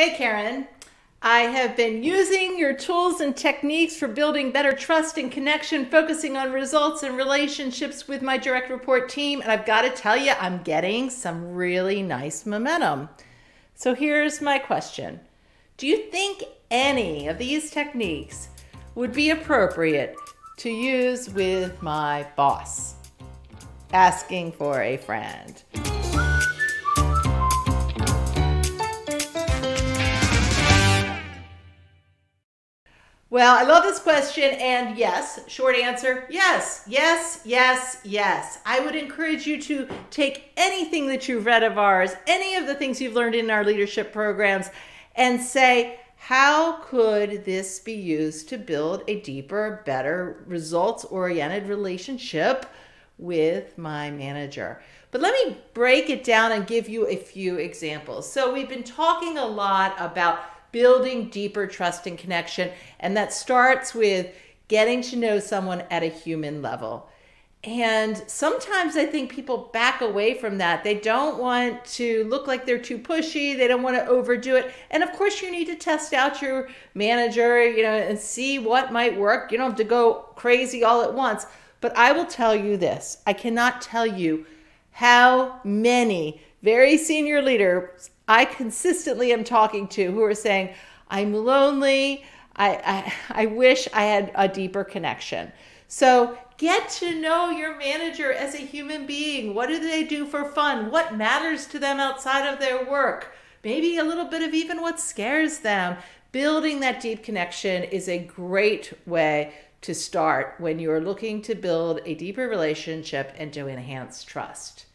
Hey, Karin. I have been using your tools and techniques for building better trust and connection, focusing on results and relationships with my direct report team. And I've got to tell you, I'm getting some really nice momentum. So here's my question Do you think any of these techniques would be appropriate to use with my boss? Asking for a friend. Well, I love this question, and yes, short answer yes, yes, yes, yes. I would encourage you to take anything that you've read of ours, any of the things you've learned in our leadership programs, and say, how could this be used to build a deeper, better, results oriented relationship with my manager? But let me break it down and give you a few examples. So, we've been talking a lot about building deeper trust and connection. And that starts with getting to know someone at a human level. And sometimes I think people back away from that. They don't want to look like they're too pushy. They don't want to overdo it. And of course, you need to test out your manager, you know, and see what might work. You don't have to go crazy all at once. But I will tell you this I cannot tell you how many very senior leaders I consistently am talking to who are saying, I'm lonely. I, I, I wish I had a deeper connection. So get to know your manager as a human being. What do they do for fun? What matters to them outside of their work? Maybe a little bit of even what scares them. Building that deep connection is a great way to start when you're looking to build a deeper relationship and to enhance trust.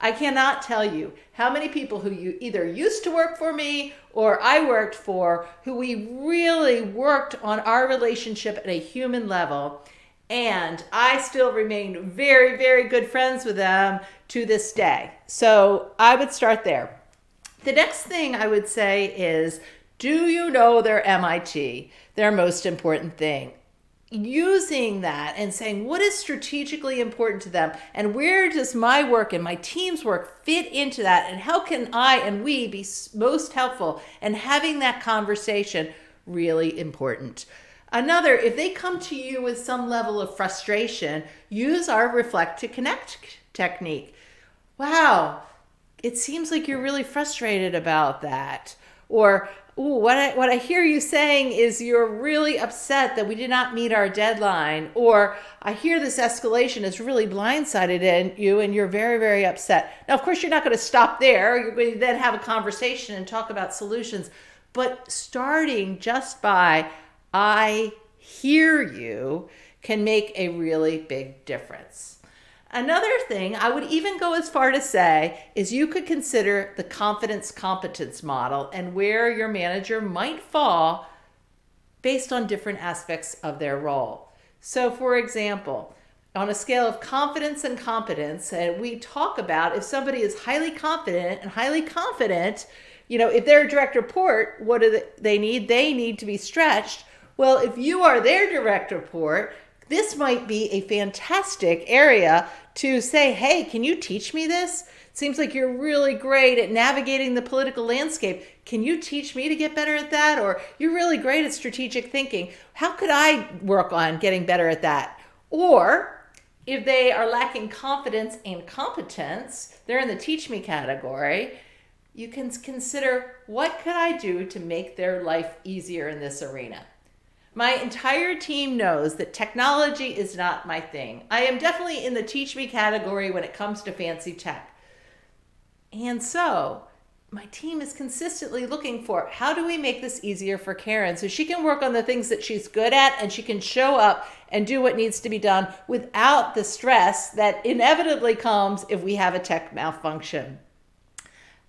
I cannot tell you how many people who you either used to work for me or I worked for who we really worked on our relationship at a human level. And I still remain very, very good friends with them to this day. So I would start there. The next thing I would say is do you know their MIT, their most important thing? Using that and saying what is strategically important to them and where does my work and my team's work fit into that and how can I and we be most helpful and having that conversation really important. Another, if they come to you with some level of frustration, use our reflect to connect technique. Wow, it seems like you're really frustrated about that. Or Ooh, what I, what I hear you saying is you're really upset that we did not meet our deadline, or I hear this escalation has really blindsided in you and you're very, very upset. Now, of course, you're not going to stop there. You're going to then have a conversation and talk about solutions. But starting just by, I hear you, can make a really big difference. Another thing I would even go as far to say is you could consider the confidence competence model and where your manager might fall based on different aspects of their role. So, for example, on a scale of confidence and competence, and we talk about if somebody is highly confident and highly confident, you know, if they're a direct report, what do they need? They need to be stretched. Well, if you are their direct report, this might be a fantastic area to say, hey, can you teach me this? Seems like you're really great at navigating the political landscape. Can you teach me to get better at that? Or you're really great at strategic thinking. How could I work on getting better at that? Or if they are lacking confidence and competence, they're in the teach me category. You can consider what could I do to make their life easier in this arena? My entire team knows that technology is not my thing. I am definitely in the teach me category when it comes to fancy tech. And so, my team is consistently looking for how do we make this easier for Karin so she can work on the things that she's good at and she can show up and do what needs to be done without the stress that inevitably comes if we have a tech malfunction.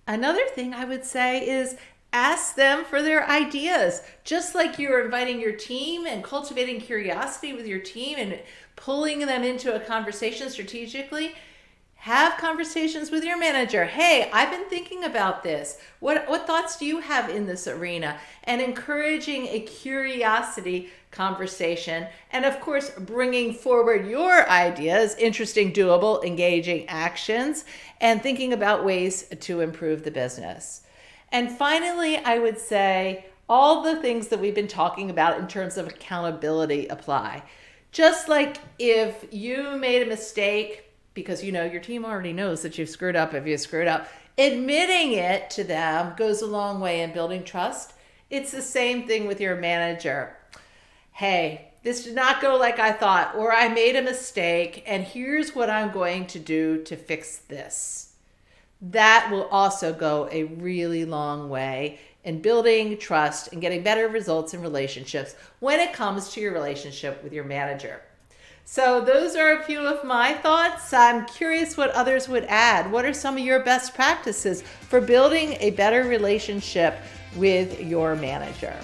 Another thing I would say is ask them for their ideas. Just like you're inviting your team and cultivating curiosity with your team and pulling them into a conversation strategically, have conversations with your manager. Hey, I've been thinking about this. What what thoughts do you have in this arena? And encouraging a curiosity conversation and of course bringing forward your ideas, interesting, doable, engaging actions and thinking about ways to improve the business. And finally, I would say all the things that we've been talking about in terms of accountability apply. Just like if you made a mistake, because you know your team already knows that you've screwed up if you screwed up, admitting it to them goes a long way in building trust. It's the same thing with your manager. Hey, this did not go like I thought, or I made a mistake, and here's what I'm going to do to fix this. That will also go a really long way in building trust and getting better results in relationships when it comes to your relationship with your manager. So, those are a few of my thoughts. I'm curious what others would add. What are some of your best practices for building a better relationship with your manager?